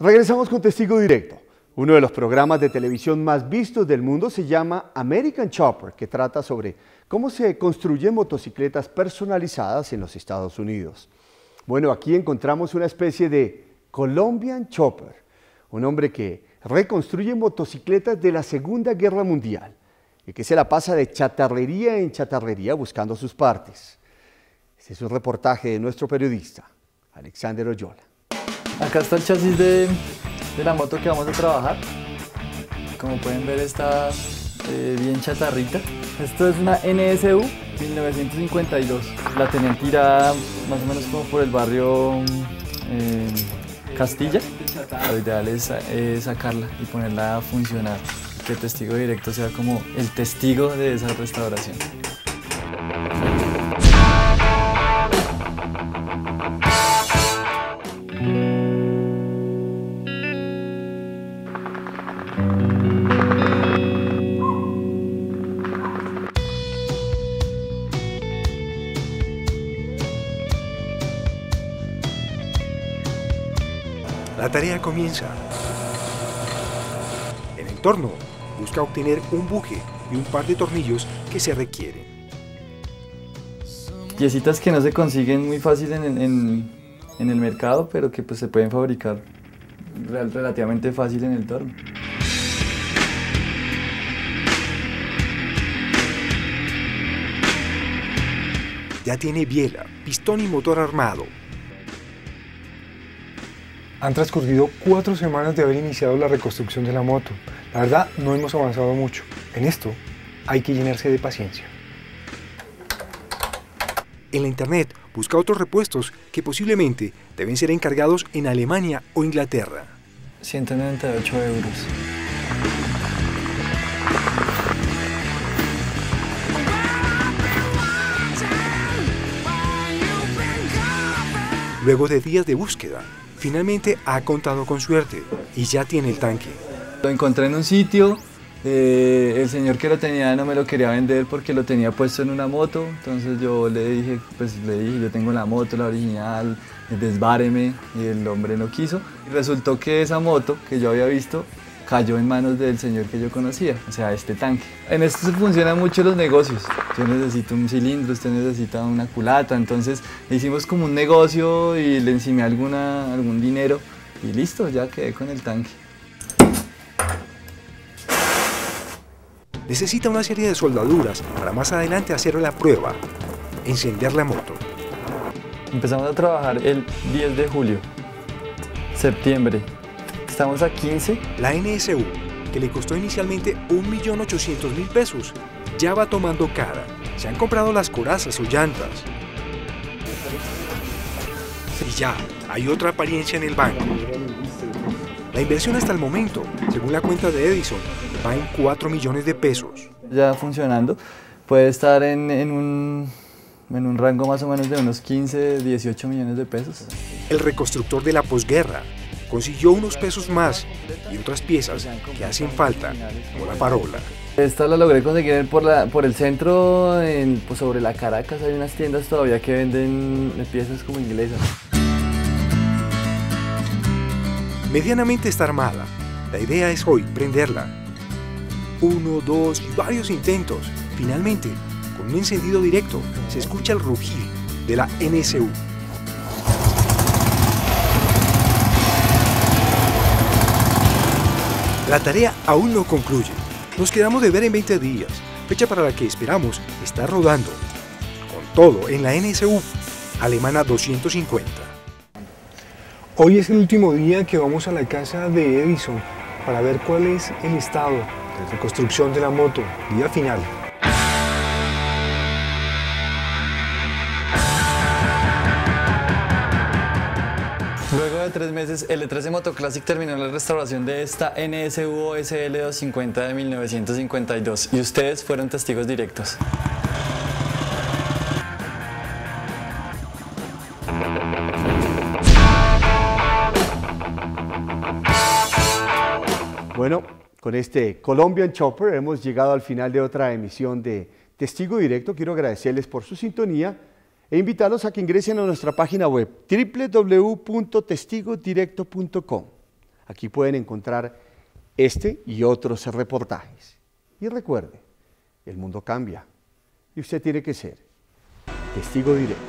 Regresamos con Testigo Directo. Uno de los programas de televisión más vistos del mundo se llama American Chopper, que trata sobre cómo se construyen motocicletas personalizadas en los Estados Unidos. Bueno, aquí encontramos una especie de Colombian Chopper, un hombre que reconstruye motocicletas de la Segunda Guerra Mundial y que se la pasa de chatarrería en chatarrería buscando sus partes. Este es un reportaje de nuestro periodista, Alexander Oyola. Acá está el chasis de, la moto que vamos a trabajar. Como pueden ver está eh, bien chatarrita. Esto es una NSU 1952. La tenían tirada más o menos como por el barrio eh, Castilla. Lo ideal es sacarla y ponerla a funcionar. Que el testigo directo sea como el testigo de esa restauración. La tarea comienza. El entorno busca obtener un buje y un par de tornillos que se requieren. Piecitas que no se consiguen muy fácil en, el mercado, pero que pues, se pueden fabricar relativamente fácil en el torno. Ya tiene biela, pistón y motor armado, han transcurrido cuatro semanas de haber iniciado la reconstrucción de la moto. La verdad, no hemos avanzado mucho. En esto hay que llenarse de paciencia. En la internet busca otros repuestos que posiblemente deben ser encargados en Alemania o Inglaterra. 198 euros. Luego de días de búsqueda, finalmente ha contado con suerte y ya tiene el tanque. Lo encontré en un sitio, eh, el señor que lo tenía no me lo quería vender porque lo tenía puesto en una moto, entonces yo le dije, pues le dije, yo tengo la moto, la original, desbáreme, y el hombre no quiso. Resultó que esa moto que yo había visto cayó en manos del señor que yo conocía, o sea, este tanque. En esto se funcionan mucho los negocios. Yo necesito un cilindro, usted necesita una culata, entonces hicimos como un negocio y le encimé alguna, algún dinero y listo, ya quedé con el tanque. Necesita una serie de soldaduras para más adelante hacer la prueba, encender la moto. Empezamos a trabajar el 10 de julio, septiembre, Estamos a 15. La NSU, que le costó inicialmente 1.800.000 pesos, ya va tomando cara. Se han comprado las corazas o llantas. Y ya, hay otra apariencia en el banco. La inversión hasta el momento, según la cuenta de Edison, va en 4 millones de pesos. Ya funcionando, puede estar en, un, en un rango más o menos de unos 15, 18 millones de pesos. El reconstructor de la posguerra consiguió unos pesos más y otras piezas que hacen falta, como la parola. Esta la logré conseguir por, la, por el centro, en, pues sobre la Caracas hay unas tiendas todavía que venden piezas como inglesas. Medianamente está armada. La idea es hoy prenderla. Uno, dos y varios intentos. Finalmente, con un encendido directo, se escucha el rugir de la NSU. La tarea aún no concluye. Nos quedamos de ver en 20 días, fecha para la que esperamos estar rodando. Con todo en la NSU Alemana 250. Hoy es el último día que vamos a la casa de Edison para ver cuál es el estado de reconstrucción de la moto, día final. De tres meses, el E13 Motoclassic terminó la restauración de esta NSU SL 250 de 1952 y ustedes fueron testigos directos. Bueno, con este Colombian Chopper hemos llegado al final de otra emisión de Testigo Directo. Quiero agradecerles por su sintonía e invitarlos a que ingresen a nuestra página web www.testigodirecto.com. Aquí pueden encontrar este y otros reportajes. Y recuerde, el mundo cambia y usted tiene que ser testigo directo.